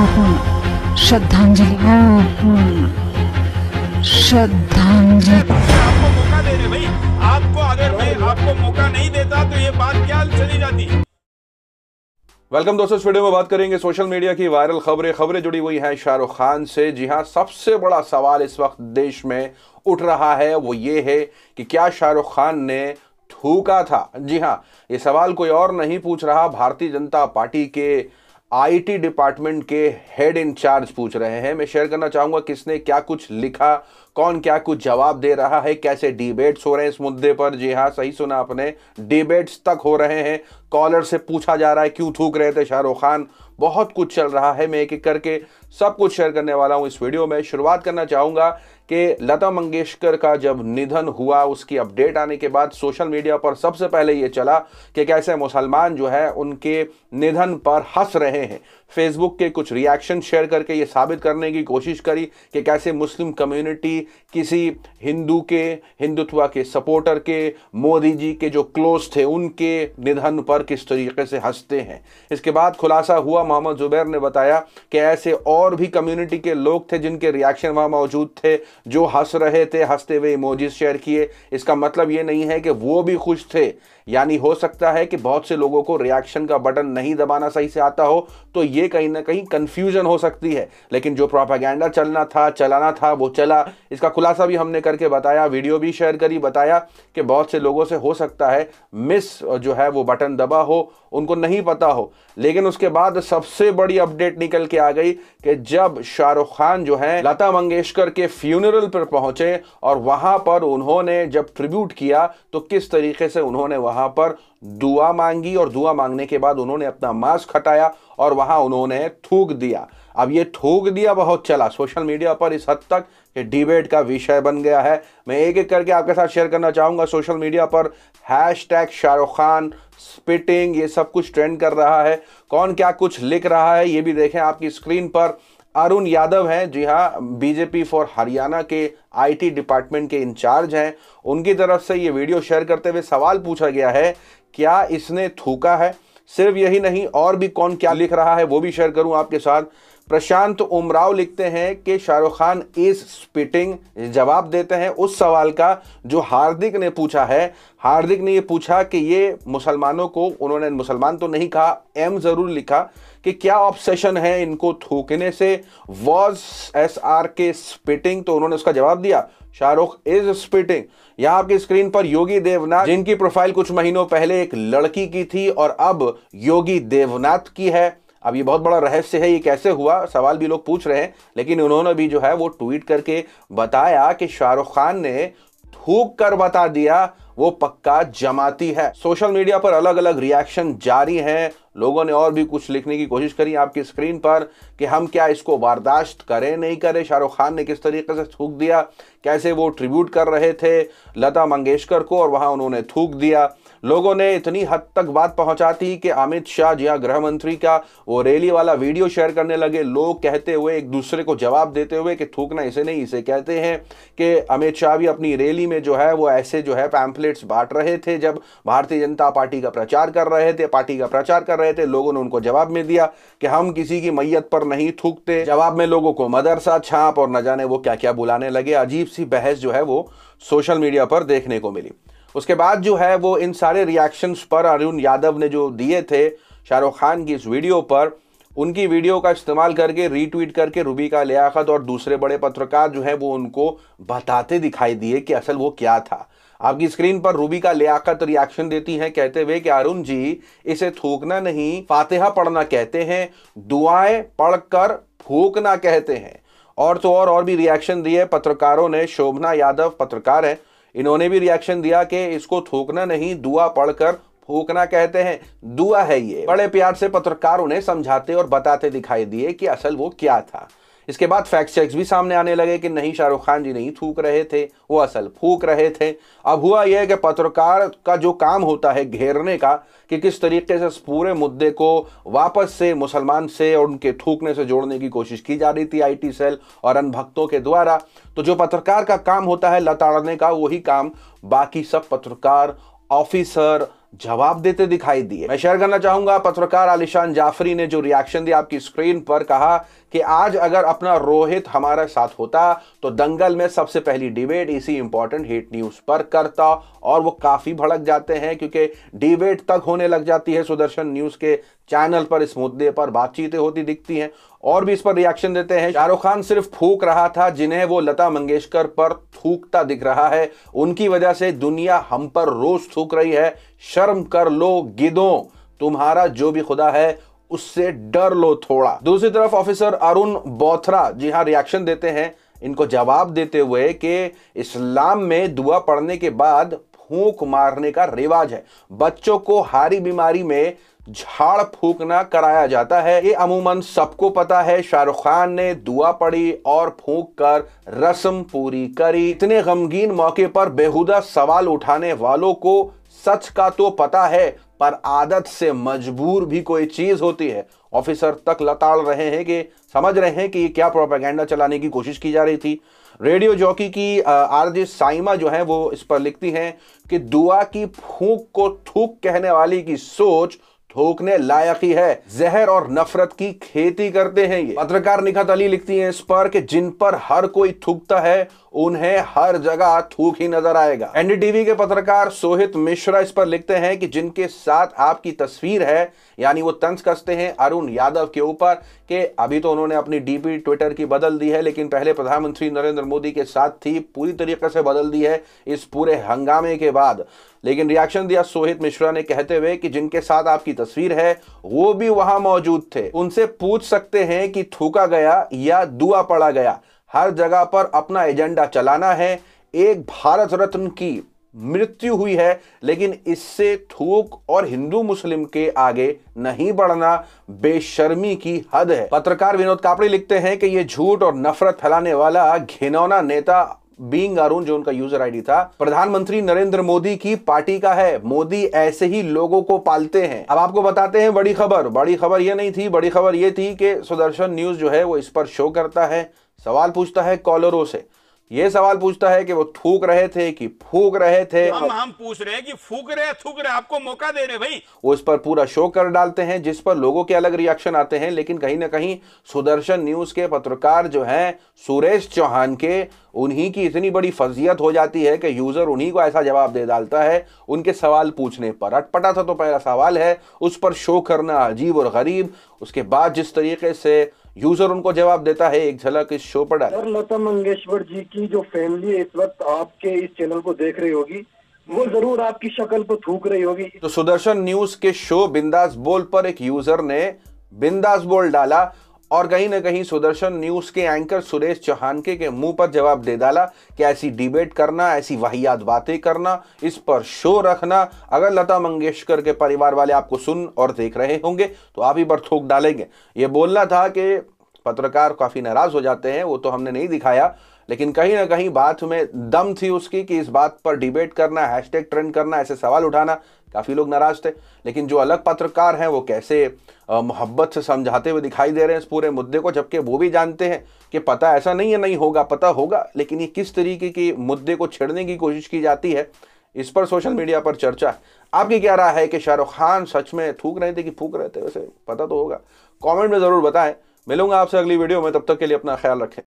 श्रद्धांजलि श्रद्धांजलि। आपको मौका दे रहे भाई आपको अगर मैं आपको मौका नहीं देता तो ये बात क्या चली जाती? वेलकम दोस्तों इस वीडियो में बात करेंगे सोशल मीडिया की वायरल खबरें। खबरें जुड़ी हुई हैं शाहरुख खान से। जी हाँ सबसे बड़ा सवाल इस वक्त देश में उठ रहा है वो ये है कि क्या शाहरुख खान ने थूका था? जी हाँ ये सवाल कोई और नहीं पूछ रहा। भारतीय जनता पार्टी के आईटी डिपार्टमेंट के हेड इंचार्ज पूछ रहे हैं। मैं शेयर करना चाहूँगा किसने क्या कुछ लिखा, कौन क्या कुछ जवाब दे रहा है, कैसे डिबेट्स हो रहे हैं इस मुद्दे पर। जी हाँ सही सुना आपने। डिबेट्स तक हो रहे हैं। कॉलर से पूछा जा रहा है, क्यों थूक रहे थे शाहरुख खान? बहुत कुछ चल रहा है। मैं एक एक करके सब कुछ शेयर करने वाला हूँ इस वीडियो में। शुरुआत करना चाहूँगा कि लता मंगेशकर का जब निधन हुआ, उसकी अपडेट आने के बाद सोशल मीडिया पर सबसे पहले ये चला कि कैसे मुसलमान जो है, उनके निधन पर हंस रहे हैं। फेसबुक के कुछ रिएक्शन शेयर करके ये साबित करने की कोशिश करी कि कैसे मुस्लिम कम्युनिटी किसी हिंदू के, हिंदुत्व के सपोर्टर के, मोदी जी के जो क्लोज थे, उनके निधन पर किस तरीके से हँसते हैं। इसके बाद खुलासा हुआ। मोहम्मद जुबैर ने बताया कि ऐसे और भी कम्युनिटी के लोग थे जिनके रिएक्शन वहाँ मौजूद थे, जो हंस रहे थे, हँसते हुए इमोजीज शेयर किए। इसका मतलब ये नहीं है कि वो भी खुश थे। यानी हो सकता है कि बहुत से लोगों को रिएक्शन का बटन नहीं दबाना सही से आता हो तो ये कहीं ना कहीं कंफ्यूजन हो सकती है। लेकिन जो प्रोपागेंडा चलना था, चलाना था, वो चला। इसका खुलासा भी हमने करके बताया वीडियो भी शेयर करी, बताया कि बहुत से लोगों से हो सकता है मिस जो है वो बटन दबा हो, उनको नहीं पता हो। लेकिन उसके बाद सबसे बड़ी अपडेट निकल के आ गई कि जब शाहरुख खान जो है लता मंगेशकर के फ्यूनरल पर पहुँचे और वहाँ पर उन्होंने जब ट्रिब्यूट किया तो किस तरीके से उन्होंने वहाँ पर दुआ मांगी और दुआ मांगने के बाद उन्होंने अपना मास्क हटाया और वहाँ उन्होंने थूक दिया। अब ये थूक दिया बहुत चला। सोशल मीडिया पर इस हद तक कि डिबेट का विषय बन गया है। मैं एक एक करके आपके साथ शेयर करना चाहूँगा। सोशल मीडिया पर hash tag Shahrukh Khan spitting ये सब कुछ ट्रेंड कर रहा है। कौन क्या कुछ लिख रहा है, ये भी देखें आपकी स्क्रीन पर। अरुण यादव हैं। जी हाँ बीजेपी फॉर हरियाणा के आईटी डिपार्टमेंट के इंचार्ज हैं। उनकी तरफ़ से ये वीडियो शेयर करते हुए सवाल पूछा गया है, क्या इसने थूका है? सिर्फ़ यही नहीं, और भी कौन क्या लिख रहा है, वो भी शेयर करूँ आपके साथ। प्रशांत उमराव लिखते हैं कि शाहरुख खान इज़ स्पिटिंग जवाब देते हैं। उस सवाल का जो हार्दिक ने पूछा है, हार्दिक ने ये पूछा कि ये मुसलमानों को, उन्होंने मुसलमान तो नहीं कहा एम ज़रूर लिखा कि क्या ऑब्सेशन है इनको थूकने से? Was S R K spitting तो उन्होंने उसका जवाब दिया, शाहरुख इज़ स्पिटिंग यहाँ आपकी स्क्रीन पर योगी देवनाथ, जिनकी प्रोफ़ाइल कुछ महीनों पहले एक लड़की की थी और अब योगी देवनाथ की है। अब ये बहुत बड़ा रहस्य है, ये कैसे हुआ, सवाल भी लोग पूछ रहे हैं, लेकिन उन्होंने भी जो है वो ट्वीट करके बताया कि शाहरुख खान ने थूक कर बता दिया, वो पक्का जमाती है। सोशल मीडिया पर अलग अलग रिएक्शन जारी हैं। लोगों ने और भी कुछ लिखने की कोशिश करी आपकी स्क्रीन पर कि हम क्या इसको बर्दाश्त करें, नहीं करें, शाहरुख खान ने किस तरीके से थूक दिया, कैसे वो ट्रिब्यूट कर रहे थे, लता मंगेशकर को और वहाँ उन्होंने थूक दिया। लोगों ने इतनी हद तक बात पहुंचाती कि अमित शाह जी गृह मंत्री का वो रैली वाला वीडियो शेयर करने लगे। लोग कहते हुए एक दूसरे को जवाब देते हुए कि थूकना इसे नहीं, इसे कहते हैं कि अमित शाह भी अपनी रैली में जो है, वो ऐसे जो है पैम्पलेट्स बांट रहे थे जब भारतीय जनता पार्टी का प्रचार कर रहे थे, पार्टी का प्रचार कर रहे थे। लोगों ने उनको जवाब में दिया कि हम किसी की मैयत पर नहीं थूकते। जवाब में लोगों को मदरसा छाप और न जाने वो क्या क्या बुलाने लगे। अजीब सी बहस जो है वो सोशल मीडिया पर देखने को मिली। उसके बाद जो है वो इन सारे रिएक्शंस पर अरुण यादव ने जो दिए थे शाहरुख खान की इस वीडियो पर, उनकी वीडियो का इस्तेमाल करके रीट्वीट करके रूबी का लियाकत और दूसरे बड़े पत्रकार जो है वो उनको बताते दिखाई दिए कि असल वो क्या था। आपकी स्क्रीन पर रूबी का लियाकत रिएक्शन देती हैं, कहते हुए कि अरुण जी, इसे थूकना नहीं, फातिहा पढ़ना कहते हैं, दुआएँ पढ़कर फूकना कहते हैं। और तो और और भी रिएक्शन दिए पत्रकारों ने, शोभना यादव पत्रकार है इन्होंने भी रिएक्शन दिया कि इसको थूकना नहीं, दुआ पढ़कर फूकना कहते हैं। दुआ है ये। बड़े प्यार से पत्रकार उन्हें समझाते और बताते दिखाई दिए कि असल वो क्या था। इसके बाद फैक्ट चेक्स भी सामने आने लगे कि नहीं, शाहरुख खान जी नहीं थूक रहे थे, वो असल फूक रहे थे। अब हुआ यह कि पत्रकार का जो काम होता है घेरने का, कि किस तरीके से पूरे मुद्दे को वापस से मुसलमान से और उनके थूकने से जोड़ने की कोशिश की जा रही थी आईटी सेल और अनभक्तों के द्वारा। तो जो पत्रकार का काम होता है लताड़ने का, वही काम बाकी सब पत्रकार ऑफिसर जवाब देते दिखाई दिए। मैं शेयर करना चाहूँगा, पत्रकार आलिशान जाफरी ने जो रिएक्शन दिया, आपकी स्क्रीन पर कहा कि आज अगर अपना रोहित हमारे साथ होता तो दंगल में सबसे पहली डिबेट इसी इंपॉर्टेंट हिट न्यूज़ पर करता, और वो काफ़ी भड़क जाते हैं, क्योंकि डिबेट तक होने लग जाती है सुदर्शन न्यूज़ के चैनल पर, इस मुद्दे पर बातचीतें होती दिखती हैं, और भी इस पर रिएक्शन देते हैं। शाहरुख खान सिर्फ़ फूक रहा था, जिन्हें वो लता मंगेशकर पर थूकता दिख रहा है, उनकी वजह से दुनिया हम पर रोज थूक रही है, शर्म कर लो गिदों, तुम्हारा जो भी खुदा है उससे डर लो थोड़ा। दूसरी तरफ़ ऑफिसर अरुण बोथरा, जी हाँ रिएक्शन देते हैं। इनको जवाब देते हुए कि इस्लाम में दुआ पढ़ने के बाद फूंक मारने का रिवाज है। बच्चों को हारी बीमारी में झाड़ फूकना कराया जाता है। ये अमूमन सबको पता है। शाहरुख खान ने दुआ पढ़ी और फूंक कर रस्म पूरी करी। इतने गमगीन मौके पर बेहुदा सवाल उठाने वालों को सच का तो पता है, पर आदत से मजबूर भी कोई चीज़ होती है। ऑफिसर तक लताड़ रहे हैं कि, समझ रहे हैं कि क्या प्रोपेगेंडा चलाने की कोशिश की जा रही थी। रेडियो जॉकी की आरजे साइमा जो है, वो इस पर लिखती हैं कि, दुआ की फूंक को थूक कहने वाली की सोच थोकने लायक ही है। जहर और नफरत की खेती करते हैं ये। पत्रकार निखत अली लिखती हैं इस पर कि जिन पर हर कोई थूकता है, उन्हें हर जगह थूक ही नज़र आएगा। एनडीटीवी के पत्रकार सोहित मिश्रा इस पर लिखते हैं कि जिनके साथ आपकी तस्वीर है, यानी वो तंज कसते हैं अरुण यादव के ऊपर कि अभी तो उन्होंने अपनी डीपी ट्विटर की बदल दी है, लेकिन पहले प्रधानमंत्री नरेंद्र मोदी के साथ थी, पूरी तरीके से बदल दी है इस पूरे हंगामे के बाद। लेकिन रिएक्शन दिया सोहित मिश्रा ने कहते हुए कि जिनके साथ आपकी तस्वीर है, वो भी वहाँ मौजूद थे। उनसे पूछ सकते हैं कि थूका गया या दुआ पड़ा गया। हर जगह पर अपना एजेंडा चलाना है। एक भारत रत्न की मृत्यु हुई है, लेकिन इससे थूक और हिंदू मुस्लिम के आगे नहीं बढ़ना बेशर्मी की हद है। पत्रकार विनोद कापड़ी लिखते हैं कि यह झूठ और नफरत फैलाने वाला घिनौना नेता बींग अरुण जो उनका यूज़र आईडी था, प्रधानमंत्री नरेंद्र मोदी की पार्टी का है। मोदी ऐसे ही लोगों को पालते हैं। अब आपको बताते हैं बड़ी खबर। बड़ी खबर यह नहीं थी, बड़ी खबर यह थी कि सुदर्शन न्यूज़ जो है वो इस पर शो करता है, सवाल पूछता है कॉलरों से। ये सवाल पूछता है कि वो थूक रहे थे कि फूक रहे थे? हम हम पूछ रहे हैं कि फूक रहे थूक रहे आपको मौका दे रहे भाई। वो इस पर पूरा शो कर डालते हैं जिस पर लोगों के अलग रिएक्शन आते हैं लेकिन कहीं ना कहीं सुदर्शन न्यूज़ के पत्रकार जो हैं सुरेश चौहान के उन्हीं की इतनी बड़ी फजीयत हो जाती है कि यूज़र उन्हीं को ऐसा जवाब दे डालता है उनके सवाल पूछने पर। अटपटा था तो पहला सवाल है उस पर शो करना अजीब और गरीब उसके बाद जिस तरीके से यूज़र उनको जवाब देता है एक झलक इस शो पर डाल. लता मंगेशकर जी की जो फैमिली इस वक्त आपके इस चैनल को देख रही होगी वो ज़रूर आपकी शक्ल को थूक रही होगी। तो सुदर्शन न्यूज़ के शो बिंदास बोल पर एक यूज़र ने बिंदास बोल डाला। और कहीं ना कहीं सुदर्शन न्यूज़ के एंकर सुरेश चौहान के, के मुँह पर जवाब दे डाला कि ऐसी डिबेट करना ऐसी वाहियात बातें करना इस पर शो रखना। अगर लता मंगेशकर के परिवार वाले आपको सुन और देख रहे होंगे तो आप ही पर थोक डालेंगे। ये बोलना था कि पत्रकार काफ़ी नाराज़ हो जाते हैं वो तो हमने नहीं दिखाया। लेकिन कहीं ना कहीं बात में दम थी उसकी कि इस बात पर डिबेट करना हैशटैग ट्रेंड करना, ऐसे सवाल उठाना। काफ़ी लोग नाराज़ थे, लेकिन जो अलग पत्रकार हैं, वो कैसे मोहब्बत से समझाते हुए दिखाई दे रहे हैं इस पूरे मुद्दे को, जबकि वो भी जानते हैं कि पता ऐसा नहीं है, नहीं होगा, पता होगा, लेकिन ये किस तरीके की मुद्दे को छेड़ने की कोशिश की जाती है, इस पर सोशल मीडिया पर चर्चा। है आपकी क्या राय है कि शाहरुख खान सच में थूक रहे थे कि फूक रहे थे? वैसे पता तो होगा। कमेंट में ज़रूर बताएँ। मिलूँगा आपसे अगली वीडियो में, तब तक के लिए अपना ख्याल रखें।